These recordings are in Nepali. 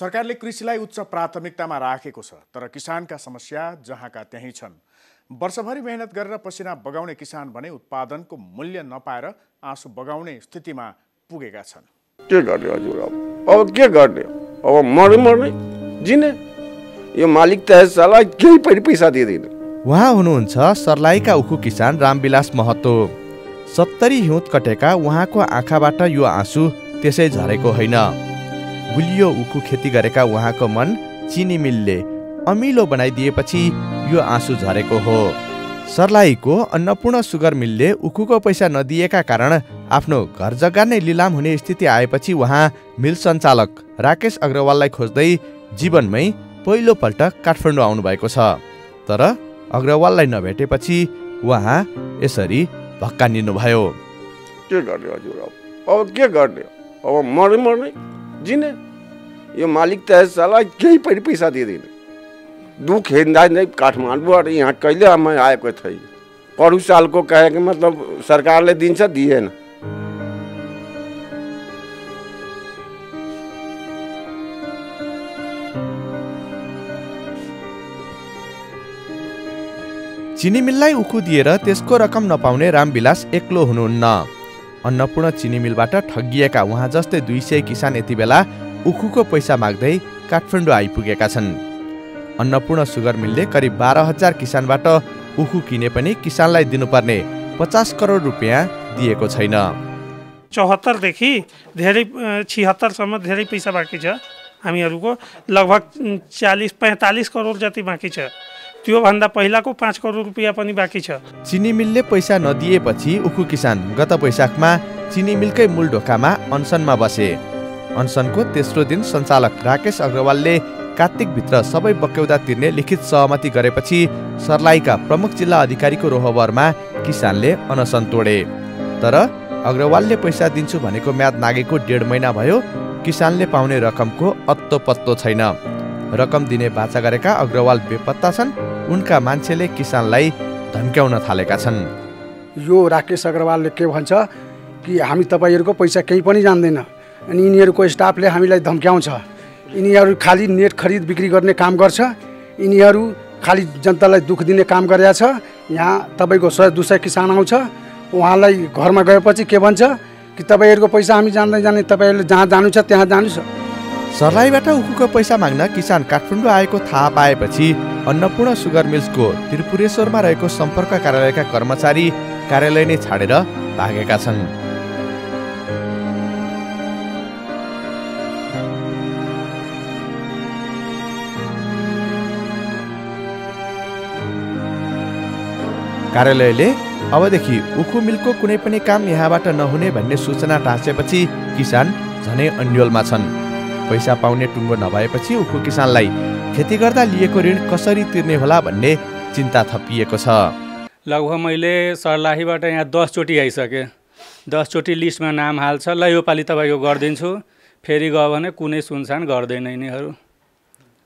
सरकारले कृषिलाई उच्च प्राथमिकतामा राखेको छ तर किसानका समस्या जहाँका त्यहीँ छन्। वर्षभरि मेहनत गरेर पसिना बगाउने किसान भने उत्पादनको मूल्य नपाएर आँसु बगाउने स्थितिमा पुगेका छन्। के गर्ने हजुर? अब अब के गर्ने? अब मर्ने मर्ने जिने। यो मालिक त साला केही पनि पैसा दिँदैन। उहाँ हुनुहुन्छ सर्लाहीका उखु किसान रामविलास महतो। सत्तरी हिउँद कटेका उहाँको आँखाबाट यो आँसु त्यसै झरेको होइन। गुलियो उखु खेती गरेका उहाँको मन चिनी मिलले। अमिलो बनाइदिएपछि यो आँसु झरेको हो। सर्लाहीको अन्नपूर्ण सुगर मिलले उखुको पैसा नदिएका कारण आफ्नो घर जग्गा नै लिलाम हुने स्थिति आएपछि उहाँ मिल सञ्चालक राकेश अग्रवाललाई खोज्दै जीवनमै पहिलोपल्ट काठमाडौँ आउनुभएको छ। तर अग्रवाललाई नभेटेपछि उहाँ यसरी भक्कानिनुभयो के गर्ने हजुर अब के गर्ने? अब मर्ने मर्ने? जिने। यो मालिक त साला केही पनि पैसा दिँदैन। दुख हिँड्दा नै काठमाडौँबाट यहाँ कहिले आएको थिएँ पढु सालको कहेको मतलब सरकारले दिन्छ दिएन। चिनी मिललाई उखु दिएर त्यसको रकम नपाउने रामविलास एक्लो हुनुहुन्न। अन्नपूर्ण चिनी मिलबाट ठगिएका उहाँ जस्तै दुई सय किसान यति बेला उखुको पैसा माग्दै काठमाडौँ आइपुगेका छन्। अन्नपूर्ण सुगर मिलले करिब बाह्र हजार किसानबाट उखु किने पनि किसानलाई दिनुपर्ने पचास करोड रुपियाँ दिएको छैन। चौहत्तरदेखि धेरै छिहत्तरसम्म धेरै पैसा बाँकी छ। हामीहरूको लगभग चालिस पैँतालिस करोड जति बाँकी छ। त्योभन्दा पहिलाको पाँच करोड रुपियाँ पनि बाँकी छ। चिनी मिलले पैसा नदिएपछि उखु किसान गत वैशाखमा चिनी मिलकै मूल ढोकामा अनसनमा बसे। अनसनको तेस्रो दिन सञ्चालक राकेश अग्रवालले कार्तिकभित्र सबै बक्यौदा तिर्ने लिखित सहमति गरेपछि सर्लाहीका प्रमुख जिल्ला अधिकारीको रोहबरमा किसानले अनसन तोडे। तर अग्रवालले पैसा दिन्छु भनेको म्याद नागेको डेढ महिना भयो किसानले पाउने रकमको अत्तो पत्तो छैन। रकम दिने बाचा गरेका अग्रवाल बेपत्ता छन् उनका मान्छेले किसानलाई धम्क्याउन थालेका छन्। यो राकेश अग्रवालले के भन्छ कि हामी तपाईँहरूको पैसा केही पनि जान्दैन अनि यिनीहरूको स्टाफले हामीलाई धम्क्याउँछ। यिनीहरू खालि नेट खरिद बिक्री गर्ने काम गर्छ। यिनीहरू खालि जनतालाई दुःख दिने काम गरेका छ। यहाँ तपाईँको सय दुई सय किसान आउँछ। उहाँलाई घरमा गएपछि के भन्छ कि तपाईँहरूको पैसा हामी जान्दै जाने तपाईँहरूले जहाँ जानु छ त्यहाँ जानु छ। सर्लाहीबाट उखुको पैसा माग्न किसान काठमाडौँ आएको थाहा पाएपछि अन्नपूर्ण सुगर मिल्सको त्रिपुरेश्वरमा रहेको सम्पर्क कार्यालयका कर्मचारी कार्यालय नै छाडेर भागेका छन्। कार्यालयले अबदेखि उखु मिलको कुनै पनि काम यहाँबाट नहुने भन्ने सूचना टाँसेपछि किसान झनै अन्यलमा छन्। पैसा पाउने टुङ्गो नभएपछि उखु किसानलाई खेती गर्दा लिएको ऋण कसरी तिर्ने होला भन्ने चिन्ता थपिएको छ। लगभग मैले सर्लाहीबाट यहाँ दसचोटि आइसकेँ। दसचोटि लिस्टमा नाम हाल्छ ल योपालि तपाईँको गरिदिन्छु। फेरि गयो भने कुनै सुनसान गर्दैन यिनीहरू।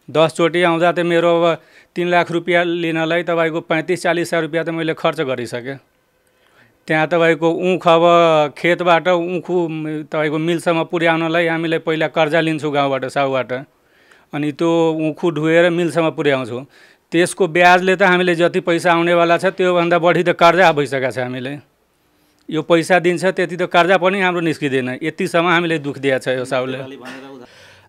दसचोटि आउँदा त मेरो अब तिन लाख रुपियाँ लिनलाई तपाईँको पैँतिस चालिस हजार रुपियाँ त मैले खर्च गरिसकेँ। त्यहाँ तपाईँको उँख अब खेतबाट उँखु तपाईँको मिलसम्म पुर्याउनलाई हामीले पहिला कर्जा लिन्छौँ गाउँबाट साउबाट। अनि त्यो उँखु ढुएर मिलसम्म पुर्याउँछौँ। त्यसको ब्याजले त हामीले जति पैसा आउनेवाला छ त्योभन्दा बढी त कर्जा भइसकेको छ हामीले। यो पैसा दिन्छ त्यति त कर्जा पनि हाम्रो निस्किँदैन। यतिसम्म हामीले दुःख दिएको छ यो साउले।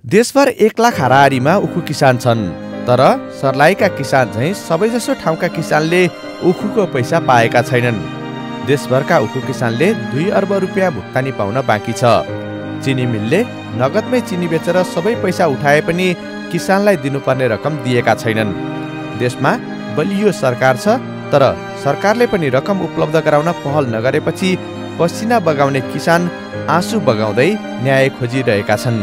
देशभर एक लाख हाराहारीमा उखु किसान छन् तर सर्लाहीका किसान झैँ सबैजसो ठाउँका किसानले उखुको पैसा पाएका छैनन्। देशभरका उखु किसानले दुई अर्ब रुपियाँ भुक्तानी पाउन बाँकी छ। चिनी मिलले नगदमै चिनी बेचेर सबै पैसा उठाए पनि किसानलाई दिनुपर्ने रकम दिएका छैनन्। देशमा बलियो सरकार छ तर सरकारले पनि रकम उपलब्ध गराउन पहल नगरेपछि पसिना बगाउने किसान आँसु बगाउँदै न्याय खोजिरहेका छन्।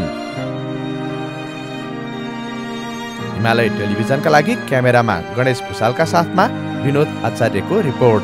हिमालय टेलिभिजनका लागि क्यामेरामा गणेश भूषालका साथमा विनोद आचार्यको रिपोर्ट।